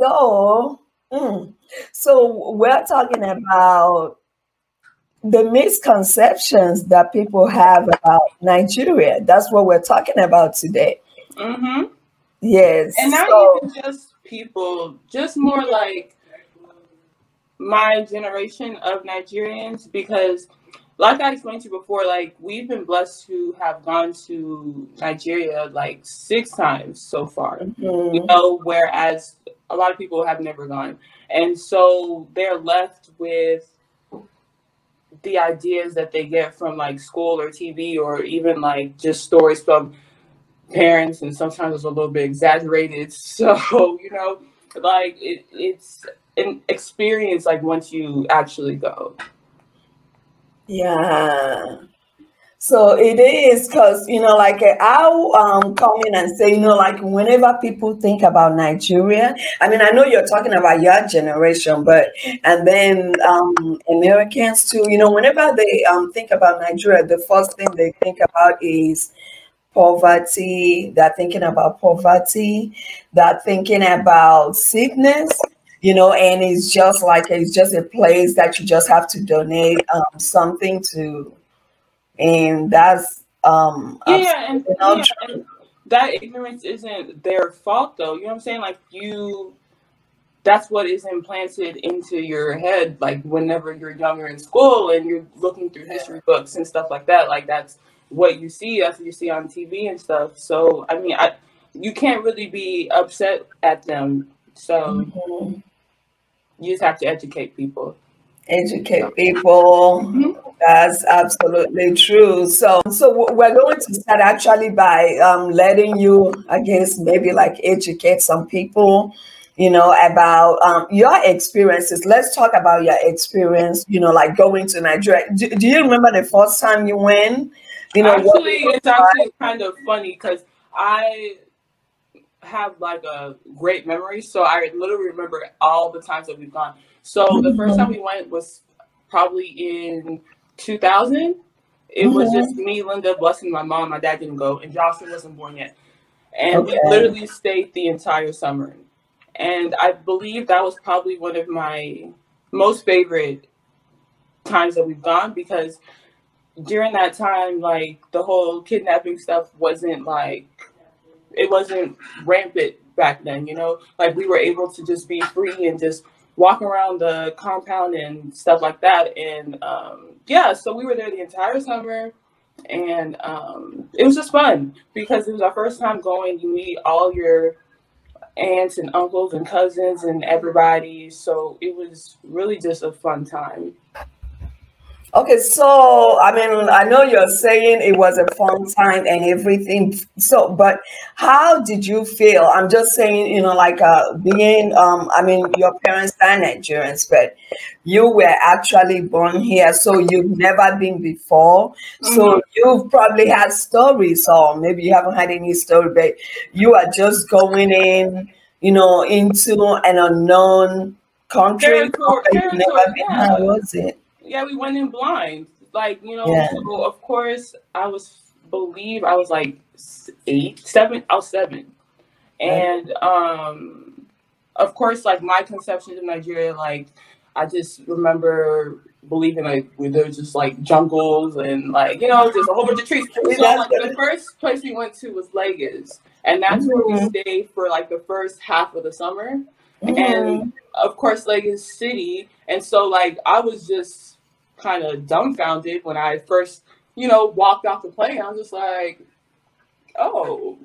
So, mm, so we're talking about the misconceptions that people have about Nigeria. That's what we're talking about today. Mm-hmm. Yes. And not So, even just people, just more like my generation of Nigerians, because like I explained to you before, like we've been blessed to have gone to Nigeria like six times so far. You mhm, know, whereas a lot of people have never gone. And so they're left with the ideas that they get from like school or TV or even like just stories from parents and sometimes it's a little bit exaggerated. So, you know, like it, it's an experience like once you actually go. yeah. So it is because, you know, like I'll um, come in and say, you know, like whenever people think about Nigeria, I mean, I know you're talking about your generation, but, and then um, Americans too, you know, whenever they um, think about Nigeria, the first thing they think about is poverty. They're thinking about poverty. They're thinking about sickness, you know, and it's just like, it's just a place that you just have to donate um, something to and that's um Yeah, and yeah, and that ignorance isn't their fault though. You know what I'm saying? Like you that's what is implanted into your head like whenever you're younger in school and you're looking through history books and stuff like that like that's what you see that's what you see on tv and stuff so i mean i you can't really be upset at them so Mhm. you just have to educate people Educate people. Mhm. That's absolutely true. So, so we're going to start actually by um, letting you, I guess, maybe like educate some people, you know, about um, your experiences. Let's talk about your experience, you know, like going to Nigeria. Do, do you remember the first time you went? You know, actually it's actually kind of funny because i have like a great memory so i literally remember all the times that we've gone so the first time we went was probably in 2000 it was mm-hmm. just me linda blessing my mom. My dad didn't go and joshua wasn't born yet. And we literally stayed the entire summer. And i believe that was probably one of my most favorite times that we've gone because during that time like the whole kidnapping stuff wasn't like it wasn't rampant back then, you know? Like we were able to just be free and just walk around the compound and stuff like that. And um, yeah, so we were there the entire summer and um, it was just fun because it was our first time going. You meet all your aunts and uncles and cousins and everybody. So it was really just a fun time. Okay, so I mean, I know you're saying it was a fun time and everything. So, but how did you feel? I'm just saying, you know, like uh, being, um, I mean, your parents are Nigerians, but you were actually born here, so you've never been before. hmm So you've probably had stories, or maybe you haven't had any story, but you are just going in, you know, into an unknown country Territory, where you've never been. How was it? Yeah, we went in blind. Like, you know, Yeah. so of course I was believe I was like eight, seven, I was seven. And um of course like my conceptions of Nigeria, like I just remember believing like there's just like jungles and like, you know, just a whole bunch of trees. So like the first place we went to was Lagos. And that's where we Mhm, stayed for like the first half of the summer mhm. and of course Lagos City. And so like I was just kind of dumbfounded when I first, you know, walked off the plane. I was just like, oh,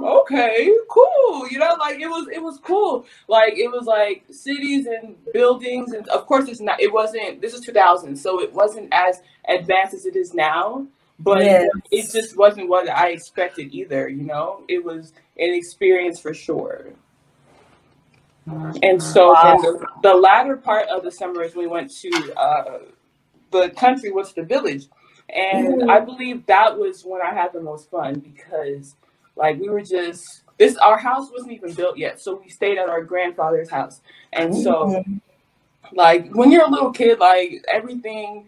okay, cool. You know, like it was it was cool. Like it was like cities and buildings and of course it's not it wasn't this is 2000, so it wasn't as advanced as it is now. But it just wasn't what I expected either, you know? It was an experience for sure. And so Wow. the, the latter part of the summer is we went to uh, the country, which the village. And I Mhm. believe that was when I had the most fun because like we were just this our house wasn't even built yet. So we stayed at our grandfather's house. And so Mhm. like when you're a little kid, like everything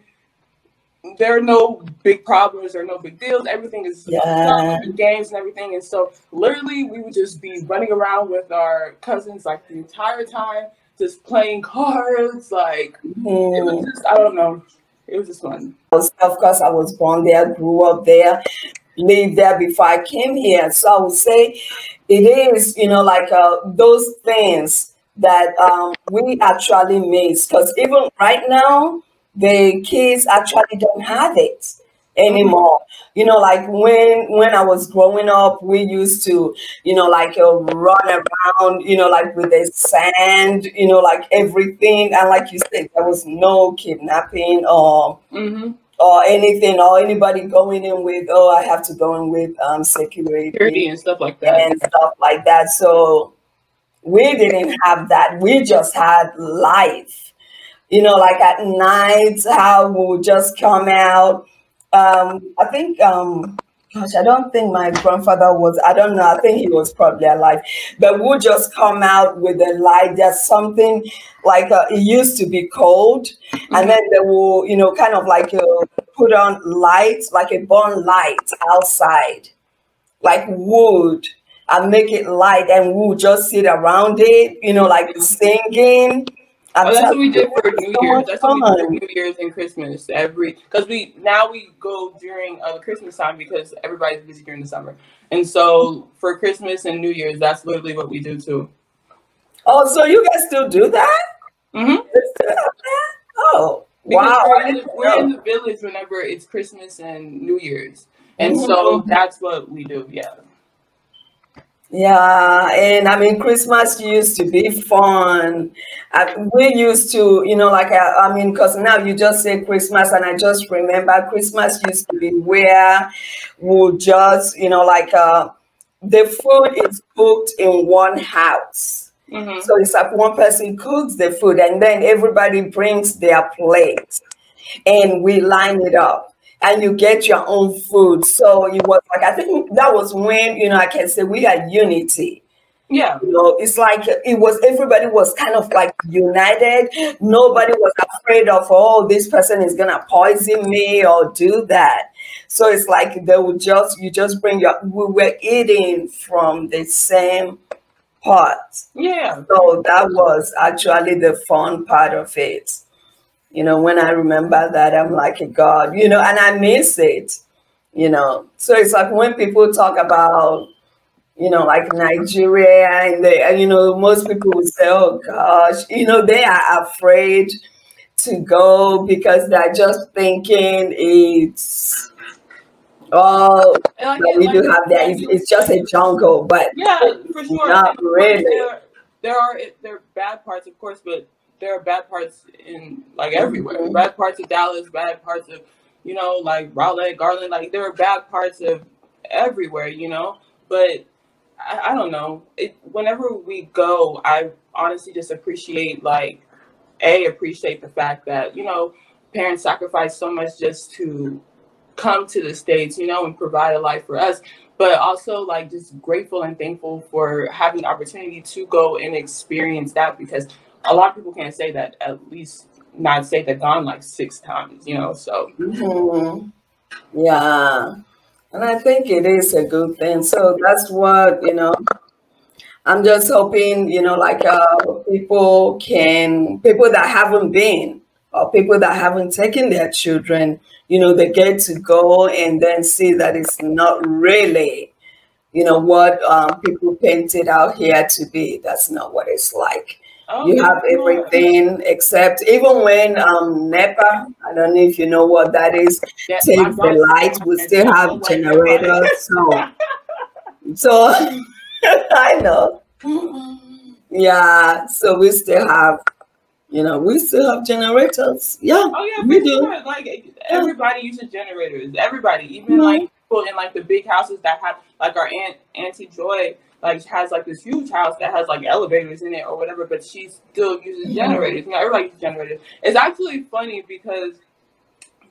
there are no big problems, are no big deals. Everything is Yeah. games and everything. And so literally we would just be running around with our cousins like the entire time, just playing cards. Like it was Mhm. just I don't know. It was just fun. Of course, I was born there, grew up there, lived there before I came here. So I would say it is, you know, like uh, those things that um, we actually miss. Because even right now, the kids actually don't have it anymore. You know, like when when I was growing up, we used to, you know, like uh, run around, you know, like with the sand, you know, like everything. And like you said, there was no kidnapping or Mm-hmm. or anything or anybody going in with oh I have to go in with um Security security and stuff like that. and stuff like that. So we didn't have that. We just had life. You know, like at night, how we would just come out. Um, I think um gosh, I don't think my grandfather was, I don't know, I think he was probably alive. But we'll just come out with a light. There's something like uh, it used to be cold, and then they will, you know, kind of like uh, put on lights, like a burn light outside, like wood, and make it light, and we'll just sit around it, you know, like singing. I'm Oh, that's what we did for New so Year's. That's what we did for. New Year's and Christmas. Every because we now we go during uh, the Christmas time because everybody's busy during the summer, and so for Christmas and New Year's, that's literally what we do too. Oh, so you guys still do that? hmm You still have that? Oh, Because wow. we're in, the, we're in the village whenever it's Christmas and New Year's, and Mhm. so that's what we do. Yeah. Yeah, and I mean, Christmas used to be fun. I, we used to, you know, like, I, I mean, because now you just say Christmas, and I just remember Christmas used to be where we'll just, you know, like, uh, the food is cooked in one house. hmm So it's like one person cooks the food, and then everybody brings their plate, and we line it up. And you get your own food. So it was like I think that was when you know I can say we had unity. Yeah. You know, it's like it was everybody was kind of like united. Nobody was afraid of oh this person is gonna poison me or do that. So it's like they would just you just bring your we were eating from the same pot. Yeah. So that was actually the fun part of it. You know, when I remember that, I'm like, God, you know, and I miss it, you know. So it's like when people talk about, you know, like Nigeria, and they, and, you know, most people will say, oh gosh, you know, they are afraid to go because they're just thinking it's, oh, And like, that we do have that. It's, it's just a jungle, but Yeah, for sure. not And of course really. There, there are there are bad parts, of course, but there are bad parts in like everywhere. Mhm. Bad parts of Dallas, bad parts of you know like Raleigh, Garland. Like there are bad parts of everywhere, you know. But I, I don't know. It whenever we go, I honestly just appreciate like a appreciate the fact that you know parents sacrifice so much just to come to the states, you know, and provide a life for us but also like just grateful and thankful for having the opportunity to go and experience that because a lot of people can't say that at least not say they've gone like six times you know so Mhm. Yeah, and I think it is a good thing. So that's what, you know, I'm just hoping, you know, like uh, people can, people that haven't been, or people that haven't taken their children, you know, they get to go and then see that it's not really, you know, what um, people painted out here to be. That's not what it's like. Oh You have everything except even when um NEPA, I don't know if you know what that is, yeah takes the light, we still have don't like that part. generators. So so I know. Yeah, so we still have, you know, we still have generators. Yeah, oh yeah we do. sure like everybody uses generators everybody even like Mhm. People in like the big houses that have like our aunt auntie joy like has like this huge house that has like elevators in it or whatever but she still uses generators you know everybody uses generators it's actually funny because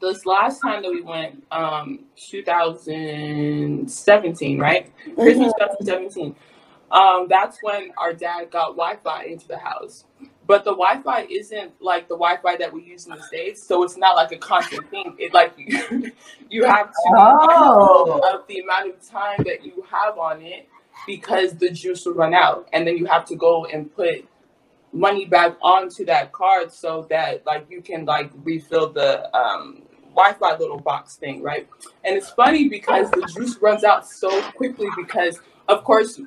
this last time that we went, um, 2017, right? Christmas Mhm. 2017. Um, that's when our dad got Wi-Fi into the house. But the Wi-Fi isn't like the Wi-Fi that we use in the states, so it's not like a constant thing. It like you have to oh. of the amount of time that you have on it because the juice will run out, and then you have to go and put money back onto that card so that like you can like refill the um, Wi-Fi little box thing, right? And it's funny because the juice runs out so quickly because of course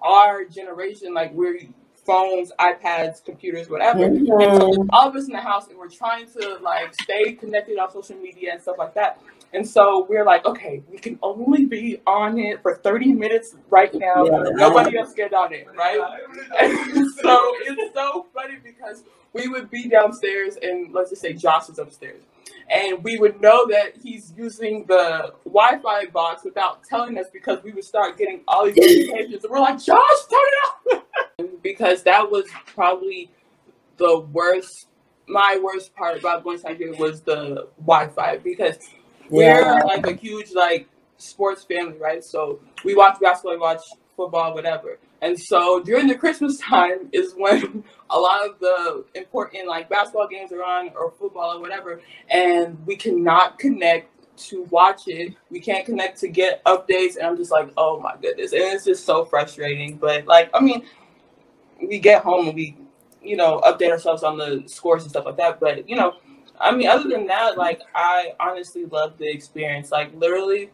our generation, like we're phones, iPads, computers, whatever. Mm-hmm. And so all of us in the house and we're trying to like stay connected on social media and stuff like that. And so we're like, okay, we can only be on it for 30 minutes right now. Yeah. Nobody else get on it, right? And so it's so funny because we would be downstairs and let's just say Josh is upstairs. And we would know that he's using the Wi-Fi box without telling us because we would start getting all these notifications. And we're like, Josh, turn it off. Because that was probably the worst my worst part about going to Nigeria was the Wi-Fi because yeah. we're like a huge like sports family, right? So we watch basketball, we watch football, whatever. And so during the Christmas time is when a lot of the important like basketball games are on or football or whatever, and we cannot connect to watch it. We can't connect to get updates, and I'm just like, oh my goodness, and it's just so frustrating. But like, I mean, we get home and we, you know, update ourselves on the scores and stuff like that. But you know, I mean, other than that, like I honestly love the experience. Like literally,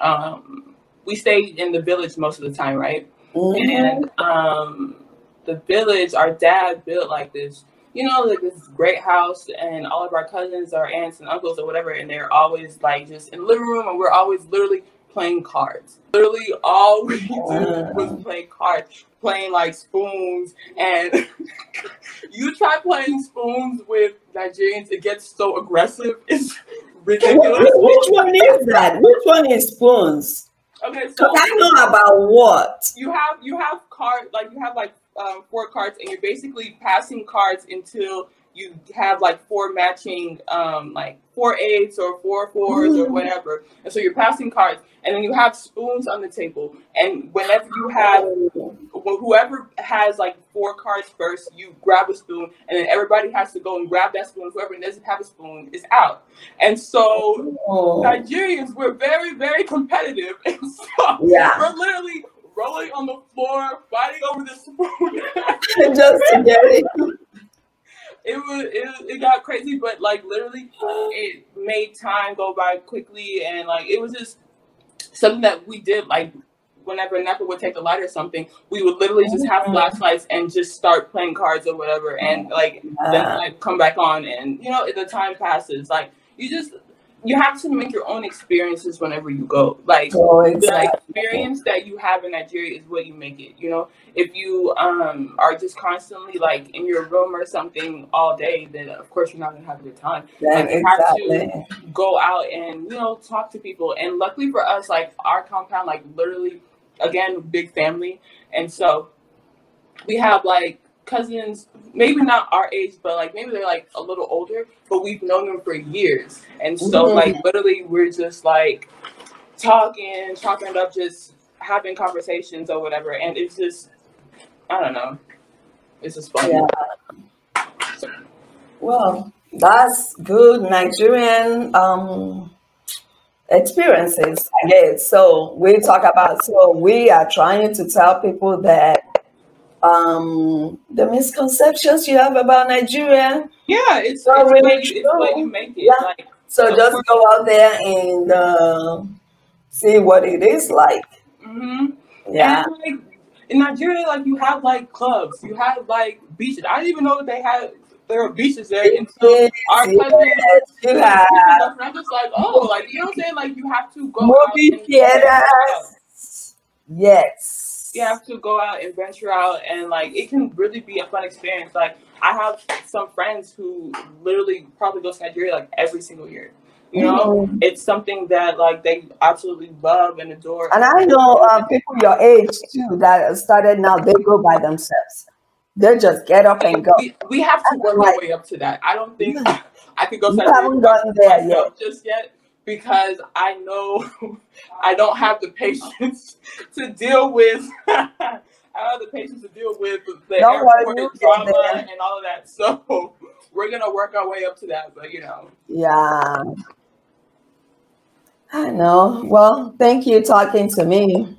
um, we stayed in the village most of the time, right? Mm-hmm. And um, the village, our dad built like this, you know, like this great house, and all of our cousins, our aunts and uncles or whatever, and they're always like just in the living room, and we're always literally playing cards. Literally, all we did was play cards playing like spoons and you try playing spoons with Nigerians, it gets so aggressive. It's ridiculous. Which one is that? Which one is spoons? Okay, so I know about what you have. You have card like you have like um, four cards, and you're basically passing cards until you have like four matching um, like four eights or four fours mm. or whatever. And so you're passing cards, and then you have spoons on the table. And whenever you have whoever has like four cards first, you grab a spoon, and then everybody has to go and grab that spoon. Whoever doesn't have a spoon is out. And so oh. Nigerians, we're very, very competitive. And so yeah. we're literally rolling on the floor, fighting over the spoon. Just to get it it was it, it got crazy, but like literally, it made time go by quickly, and like it was just something that we did. Like whenever Nepa would take a light or something, we would literally just have mm-hmm. flashlights and just start playing cards or whatever, and like then like come back on, and you know the time passes. Like you just you have to make your own experiences whenever you go. Like oh, exactly. the experience that you have in Nigeria is what you make it. You know, if you um are just constantly like in your room or something all day, then of course you're not gonna have a good time. Yeah, like, you exactly. have to go out and you know talk to people. And luckily for us, like our compound, like literally, again, big family, and so we have like cousins, maybe not our age, but like maybe they're like a little older, but we've known them for years. And so mm-hmm. like literally we're just like talking, talking up, just having conversations or whatever. And it's just I don't know. It's just fun. Yeah. Well, that's good Nigerian um experiences, I guess. So we talk about so we are trying to tell people that um, the misconceptions you have about Nigeria. Yeah, it's, not it's really true. It's what you make it. Yeah. Like, so just go out there and uh, see what it is like. Mm-hmm. Yeah. And, like, in Nigeria, like you have like clubs, you have like beaches. I didn't even know that they had there are beaches there until yes, our cousin. Yes, I'm just like, oh, like you know what I'm saying? Like you have to go movie theaters. Yes you have to go out and venture out and like it can really be a fun experience. Like I have some friends who literally probably go to Nigeria like every single year. You know, mm-hmm. it's something that like they absolutely love and adore. And I know um, people your age too that started now. They go by themselves. They just get up and go. We, we have to work our way up to that. I don't think I could go. You haven't gotten there yet. Just yet because I know I don't have the patience to deal with. I don't have the patience to deal with the airport drama and all of that. So we're gonna work our way up to that. But you know. Yeah. I know. Well, thank you talking to me.